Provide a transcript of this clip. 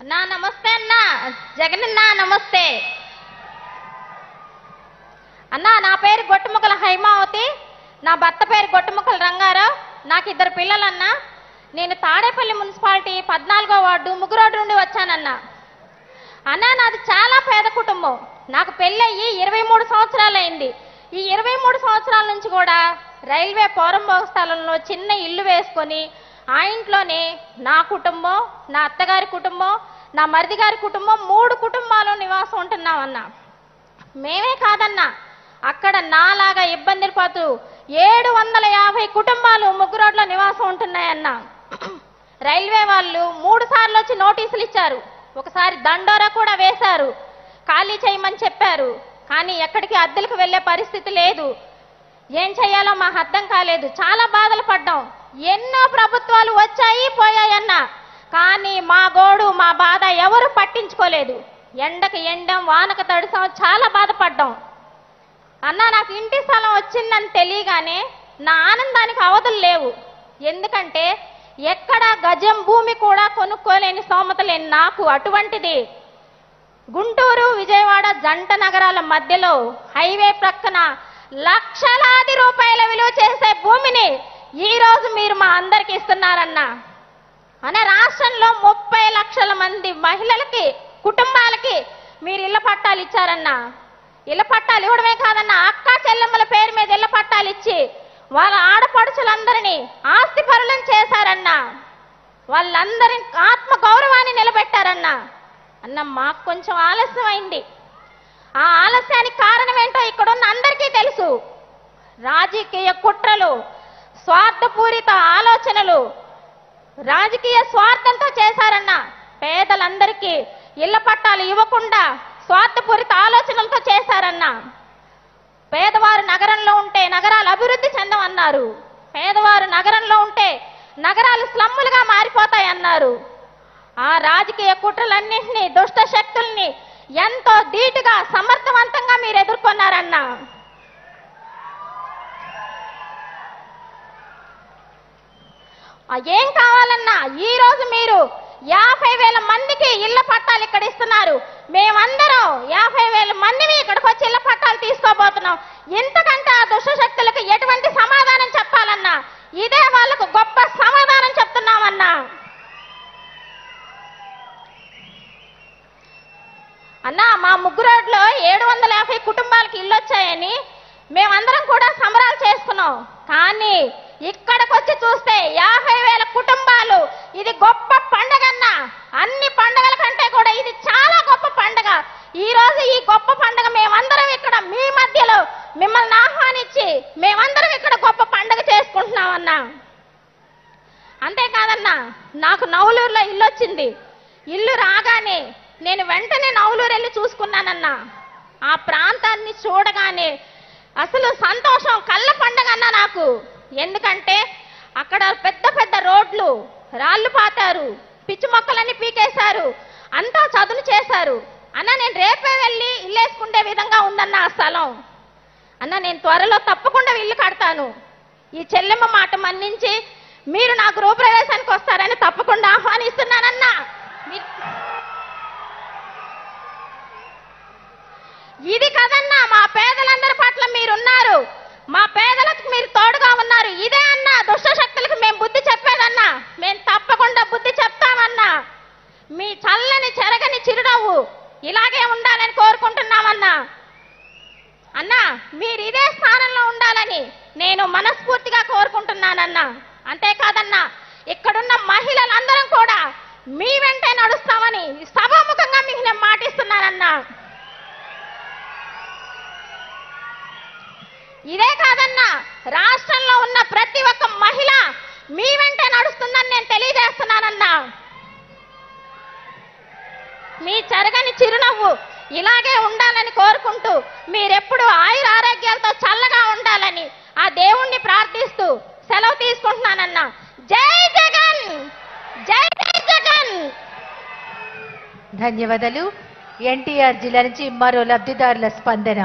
అన్నా నమస్తే అన్నా. జగనన్నా నమస్తే. అన్నా నా పేరు గొట్టుముక్కల హైమావతి. నా భర్త పేరు గొట్టుముక్కల రంగారావు. నాకు ఇద్దరు పిల్లలన్నా. నేను తాడేపల్లి మున్సిపాలిటీ పద్నాలుగో వార్డు ముగ్గురోడ్డు నుండి వచ్చానన్నా. అన్నా నాది చాలా పేద కుటుంబం. నాకు పెళ్ళయ్యి ఇరవై మూడు సంవత్సరాలైంది. ఈ ఇరవై మూడు సంవత్సరాల నుంచి కూడా రైల్వే పౌరంభోగ స్థలంలో చిన్న ఇల్లు వేసుకొని ఆ ఇంట్లోనే నా కుటుంబం నా అత్తగారి కుటుంబం నా మరిది గారి కుటుంబం మూడు కుటుంబాలు నివాసం ఉంటున్నామన్నా. మేమే కాదన్నా. అక్కడ నాలాగా ఇబ్బందులు పడుతూ ఏడు వందల యాభై కుటుంబాలు ముగ్గురోడ్లో నివాసం ఉంటున్నాయన్నా. రైల్వే వాళ్ళు మూడు సార్లు వచ్చి నోటీసులు ఇచ్చారు. ఒకసారి దండోరా కూడా వేశారు. ఖాళీ చేయమని చెప్పారు. కానీ ఎక్కడికి అద్దెలకు వెళ్ళే పరిస్థితి లేదు. ఏం చేయాలో మాకు అర్థం కాలేదు. చాలా బాధలు పడ్డాం. ఎన్నో ప్రభుత్వాలు వచ్చాయి పోయాయన్న. కానీ మా గోడు మా బాధ ఎవరు పట్టించుకోలేదు. ఎండకు ఎండం వానకు తడిసాం చాలా బాధపడ్డాం. అన్న నాకు ఇంటి స్థలం వచ్చిందని తెలియగానే నా ఆనందానికి అవధులు లేవు. ఎందుకంటే ఎక్కడ గజం భూమి కూడా కొనుక్కోలేని స్తోమత లేని నాకు అటువంటిది. గుంటూరు విజయవాడ జంట నగరాల మధ్యలో హైవే ప్రక్కన లక్షలాది రూపాయల విలువ చేసే భూమిని ఈ రోజు మీరు మా అందరికి ఇస్తున్నారన్నా. మన రాష్ట్రంలో ముప్పై లక్షల మంది మహిళలకి కుటుంబాలకి మీరు ఇళ్ళ పట్టాలు ఇచ్చారన్న. ఇళ్ళ పట్టాలు ఇవ్వడమే కాదన్న అక్క చెల్లెమ్మల పేరు మీద ఇళ్ళ పట్టాలు ఇచ్చి వాళ్ళ ఆడపడుచులందరినీ ఆస్తి పరులను చేశారన్న. వాళ్ళందరి ఆత్మ గౌరవాన్ని నిలబెట్టారన్న. అన్న మాకు కొంచెం ఆలస్యం అయింది. ఆ ఆలస్యానికి కారణం ఏంటో ఇక్కడ ఉన్న అందరికీ తెలుసు. రాజకీయ కుట్రలు స్వార్థపూరిత ఆలోచనలు రాజకీయ స్వార్థంతో చేశారన్న పేదలందరికీ ఇళ్ళ పట్టాలు ఇవ్వకుండా స్వార్థపూరిత ఆలోచనలతో చేశారన్న పేదవారు నగరంలో ఉంటే నగరాలు అభివృద్ధి చెందమన్నారు. పేదవారు నగరంలో ఉంటే నగరాలు స్లమ్ములుగా మారిపోతాయన్నారు. ఆ రాజకీయ కుట్రలన్నింటినీ దుష్ట శక్తుల్ని ఎంతో ధీటుగా సమర్థవంతంగా మీరు ఎదుర్కొన్నారన్నా ఆ ఏం కావాలన్నా ఈ రోజు మీరు యాభై వేల మందికి ఇళ్ళ పట్టాలు ఇక్కడ ఇస్తున్నారు. మేమందరం యాభై వేల మందిని ఇక్కడికి వచ్చి ఇళ్ళ పట్టాలు తీసుకోబోతున్నాం. ఇంతకంటే ఆ దుష్ట శక్తులకు ఎటువంటి సమాధానం చెప్పాలన్నా? ఇదే వాళ్ళకు గొప్ప సమాధానం చెప్తున్నామన్నా. అన్నా మా ముగ్గురోడ్లో ఏడు వందల యాభై కుటుంబాలకు ఇల్లు వచ్చాయని మేమందరం కూడా సమ కానీ ఇక్కడికి వచ్చి చూస్తే యాభై వేల కుటుంబాలు ఇది గొప్ప పండగ అన్ని పండగల కంటే కూడా ఇది చాలా గొప్ప పండగ. ఈ రోజు ఈ గొప్ప పండగ మేమందరం ఇక్కడ మీ మధ్యలో మిమ్మల్ని ఆహ్వానించి మేమందరం ఇక్కడ గొప్ప పండగ చేసుకుంటున్నామన్నా. అంతేకాదన్నా నాకు నవలూరులో ఇల్లు వచ్చింది ఇల్లు రాగానే నేను వెంటనే నవలూరు వెళ్ళి చూసుకున్నానన్నా. ఆ ప్రాంతాన్ని చూడగానే అసలు సంతోషం కళ్ళ పండగ అన్న నాకు. ఎందుకంటే అక్కడ పెద్ద పెద్ద రోడ్లు రాళ్ళు పాతారు పిచ్చి మొక్కలన్నీ పీకేశారు అంతా చదును చేశారు. అన్న నేను రేపే వెళ్ళి ఇల్లు విధంగా ఉందన్న ఆ స్థలం. అన్న నేను త్వరలో తప్పకుండా ఇల్లు కడతాను. ఈ చెల్లెమ్మ మాట మన్నించి మీరు నా గృహప్రవేశానికి వస్తారని తప్పకుండా ఆహ్వానిస్తున్నానన్నా. ఇది కదన్నా మా పేదలందరూ పట్ల మీరున్నారు మా పేదలకు మీరు తోడుగా ఉన్నారు ఇదే అన్నా దుష్ట శక్తులకు మేము బుద్ధి చెప్పేదన్నా మేము తప్పకుండా బుద్ధి చెప్తామన్నా మీ చల్లని చెరగని చిరునవ్వు ఇలాగే ఉండాలని కోరుకుంటున్నామన్నా. అన్నా మీరు ఇదే స్థానంలో ఉండాలని నేను మనస్ఫూర్తిగా కోరుకుంటున్నానన్నా. అంతేకాదన్నా ఇక్కడున్న మహిళలందరం కూడా మీ వెంటే నడుస్తామని సభాముఖంగా మీకు నేను మాటిస్తున్నానన్నా. ఇదే కాదన్నా రాష్ట్రంలో ఉన్న ప్రతి ఒక్క మహిళ మీ వెంటే నడుస్తుందని నేను తెలియజేస్తున్నానన్నా. మీ చెరగని చిరునవ్వు ఇలాగే ఉండాలని కోరుకుంటూ మీరెప్పుడు ఆయుర ఆరోగ్యాలతో చల్లగా ఉండాలని ఆ దేవుణ్ణి ప్రార్థిస్తూ సెలవు తీసుకుంటున్నానన్నా. జై జగన్! జై జగన్! ధన్యవాదాలు. ఎన్టీఆర్ జిల్లా నుంచి మరో లబ్ధిదారుల స్పందన.